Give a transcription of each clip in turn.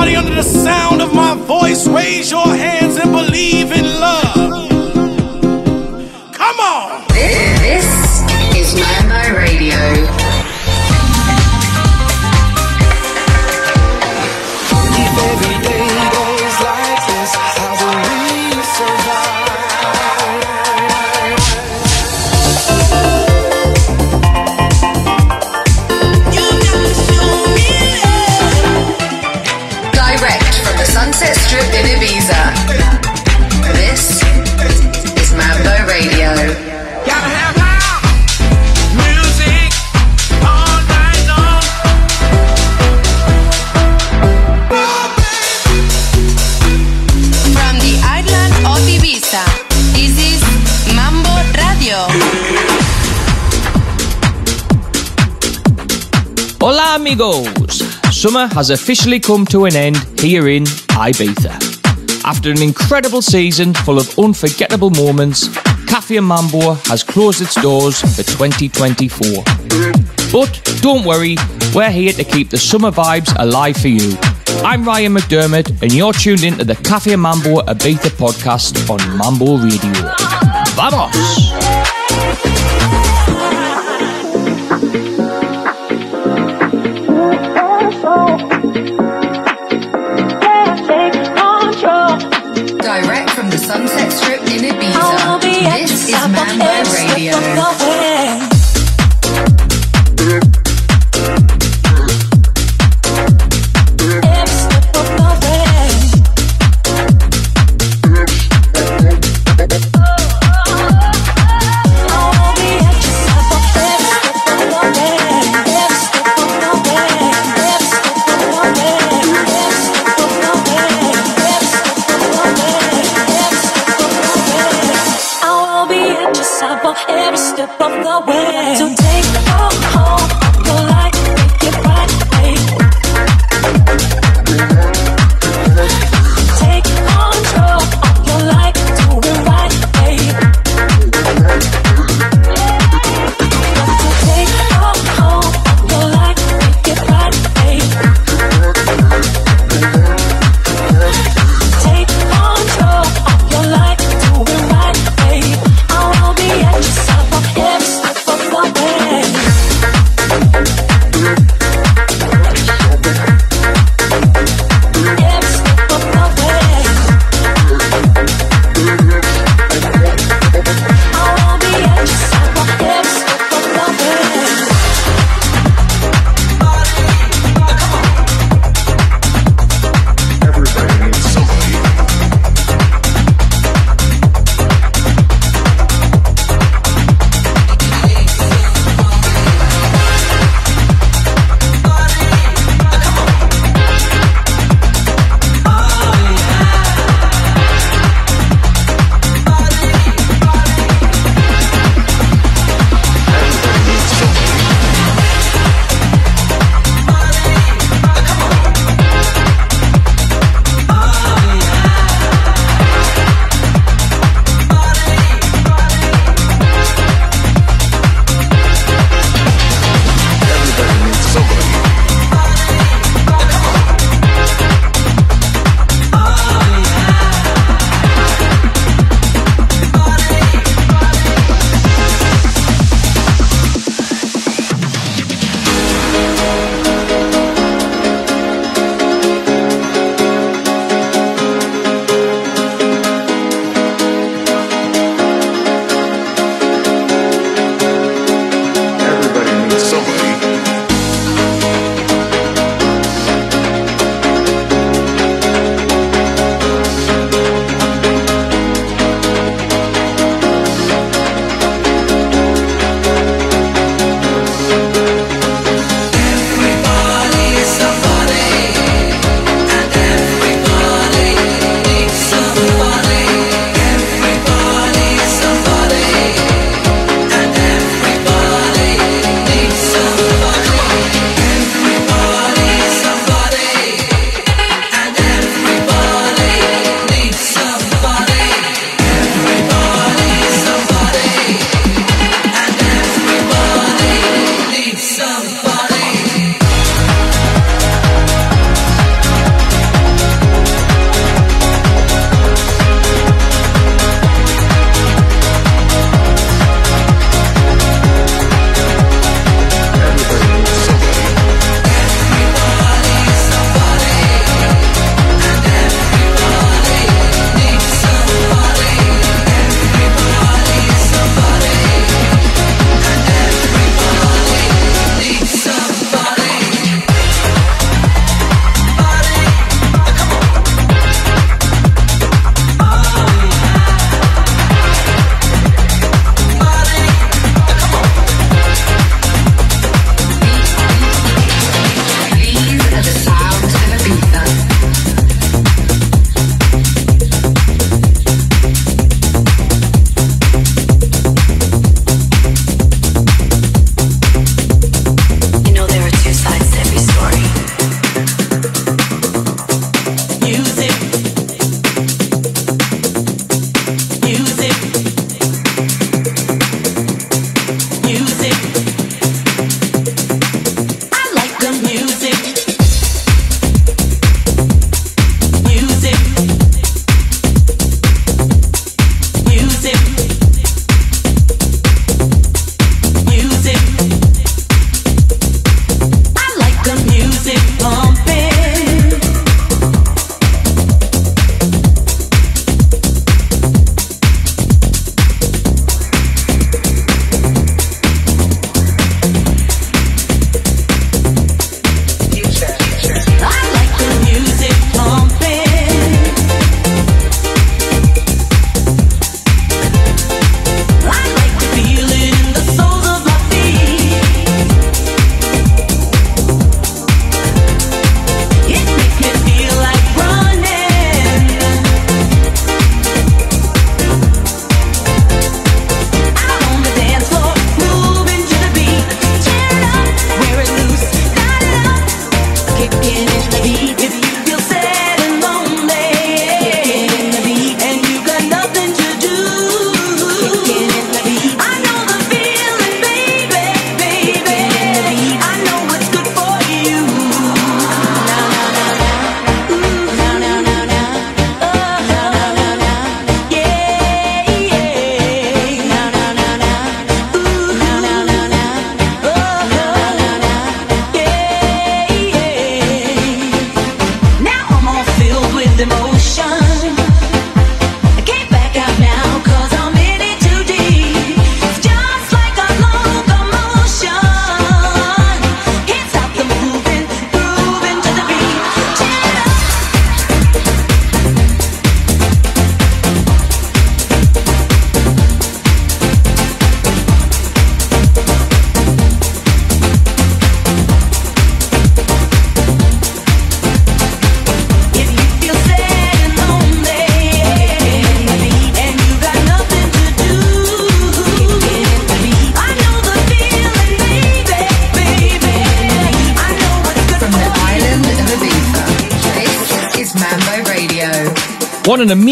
Everybody under the sound of my voice, raise your hands and believe in love. Come on. Amigos! Summer has officially come to an end here in Ibiza. After an incredible season full of unforgettable moments, Cafe Mambo has closed its doors for 2024. But don't worry, we're here to keep the summer vibes alive for you. I'm Ryan McDermott, and you're tuned into the Cafe and Mambo Ibiza podcast on Mambo Radio. Vamos! This is Mambo Radio.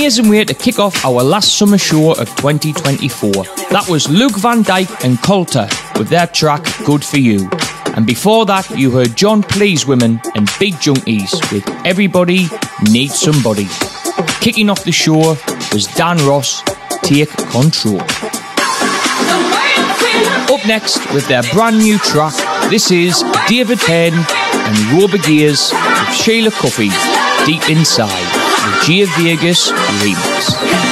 Amazing way to kick off our last summer show of 2024. That was Luuk Van Dijk and Kolter with their track Good For You. And before that, you heard Jon Pleased Wimmin and Beat Junkiez with Everybody Needs Somebody. Kicking off the show was Dan Ross, Take Control. Up next with their brand new track, this is David Penn and Rober Gaez with Sheilah Cuffy, Deep Inside. Jay Vegas remix.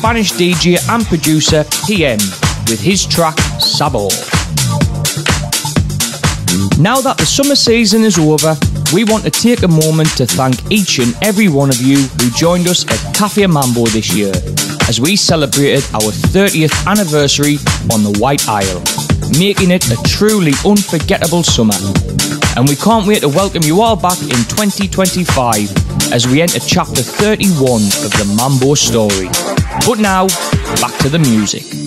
Spanish DJ and producer Piem with his track Sabor. Now that the summer season is over, we want to take a moment to thank each and every one of you who joined us at Cafe Mambo this year as we celebrated our 30th anniversary on the White Isle, making it a truly unforgettable summer. And we can't wait to welcome you all back in 2025 as we enter chapter 31 of the Mambo story. But now, back to the music.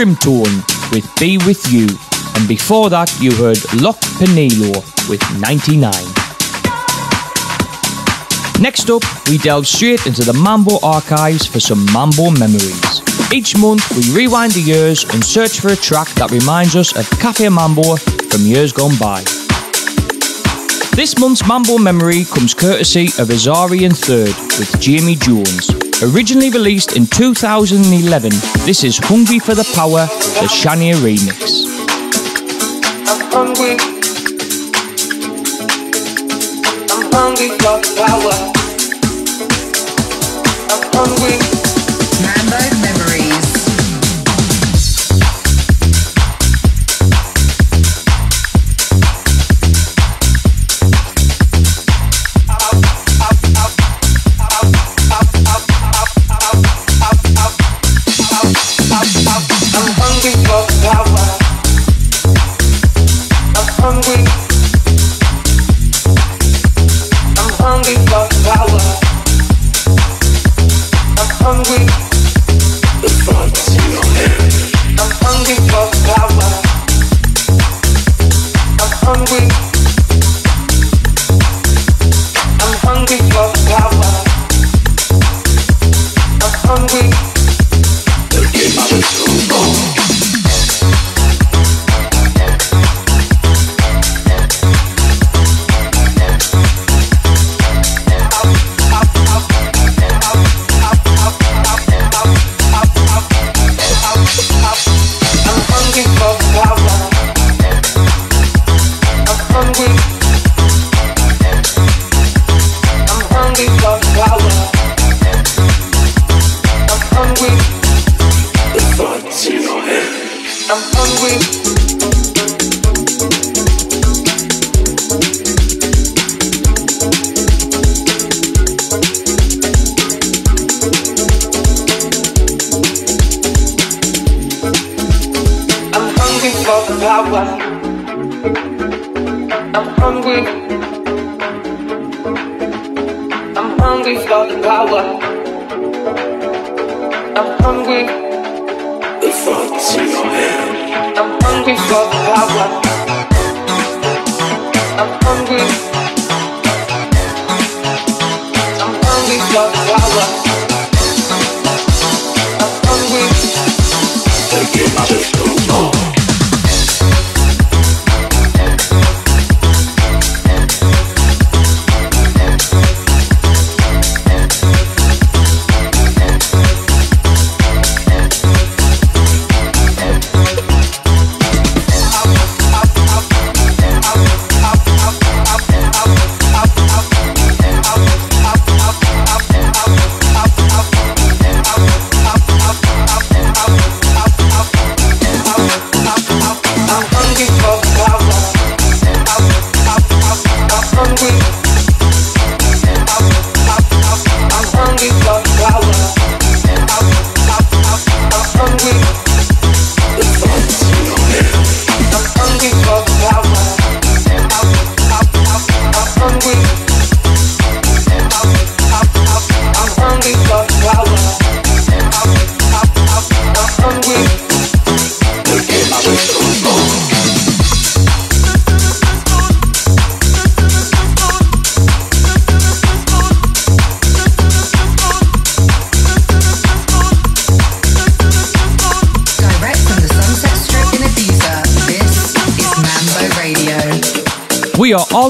With Be With You. And before that, you heard Loic Penillo with 99. Next up, we delve straight into the Mambo archives for some Mambo memories. Each month, we rewind the years and search for a track that reminds us of Cafe Mambo from years gone by. This month's Mambo memory comes courtesy of Azari & III with Jamie Jones. Originally released in 2011, this is Hungry for the Power, the Shania remix. I'm hungry. I'm hungry for power. I'm hungry. Mambo I'm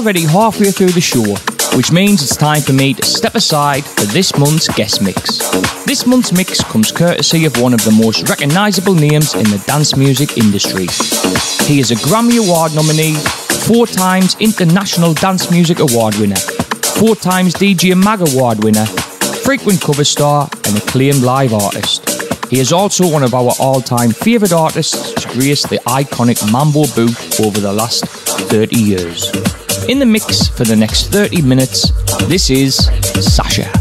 already halfway through the show, which means it's time for me to step aside for this month's guest mix. This month's mix comes courtesy of one of the most recognisable names in the dance music industry. He is a Grammy Award nominee, four times International Dance Music Award winner, four times DJ Mag Award winner, frequent cover star, and acclaimed live artist. He is also one of our all time favourite artists to grace the iconic Mambo booth over the last 30 years. In the mix for the next 30 minutes, this is Sasha.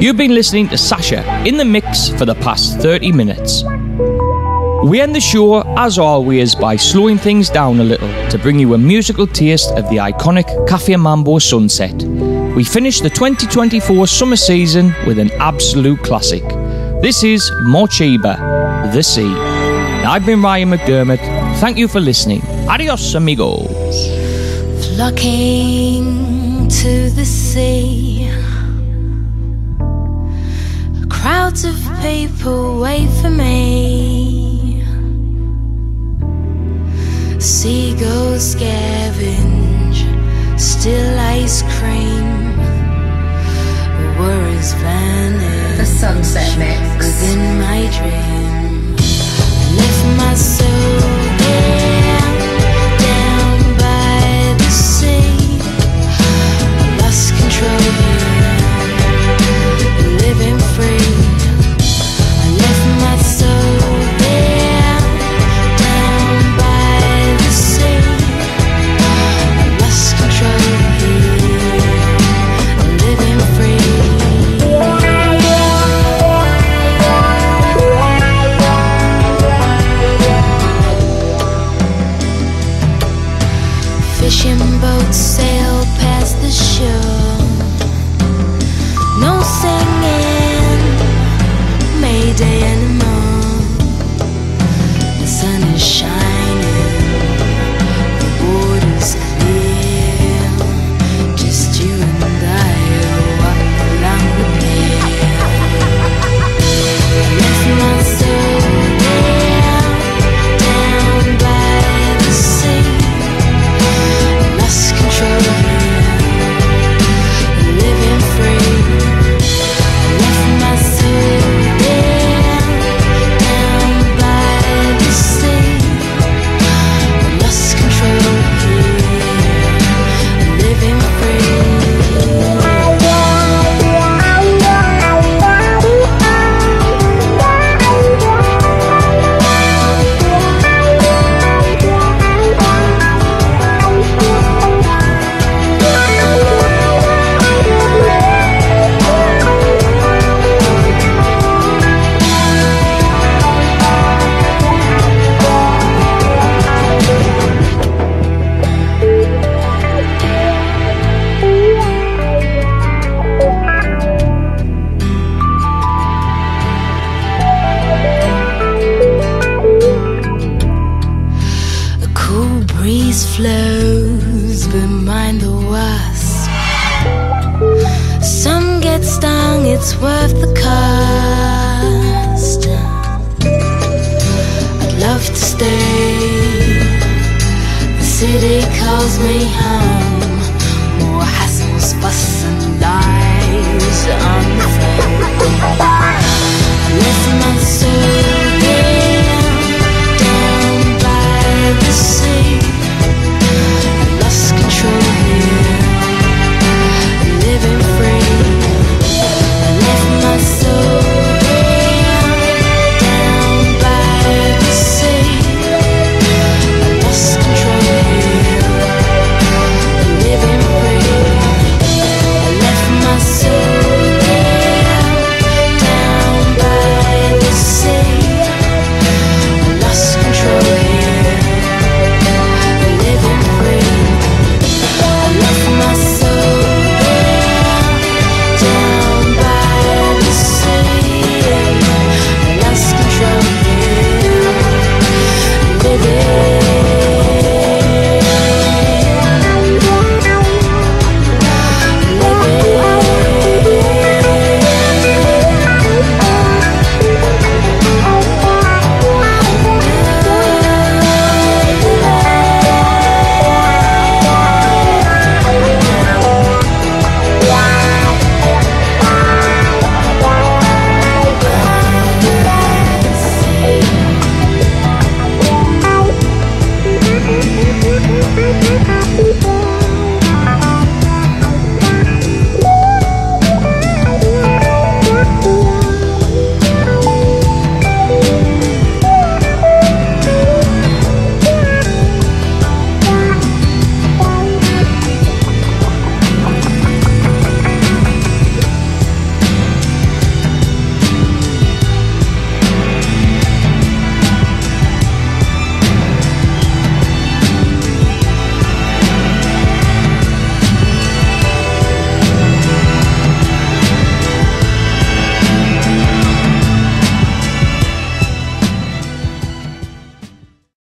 You've been listening to Sasha in the mix for the past 30 minutes. We end the show, as always, by slowing things down a little to bring you a musical taste of the iconic Cafe Mambo sunset. We finish the 2024 summer season with an absolute classic. This is Morcheeba, The Sea. I've been Ryan McDermott. Thank you for listening. Adios, amigos. flocking to the sea. Crowds of people wait for me. Seagulls scavenge, still ice cream. Worries vanish. The Sunset Mix. Within my dream, I left my soul down by the sea. I lost control living free.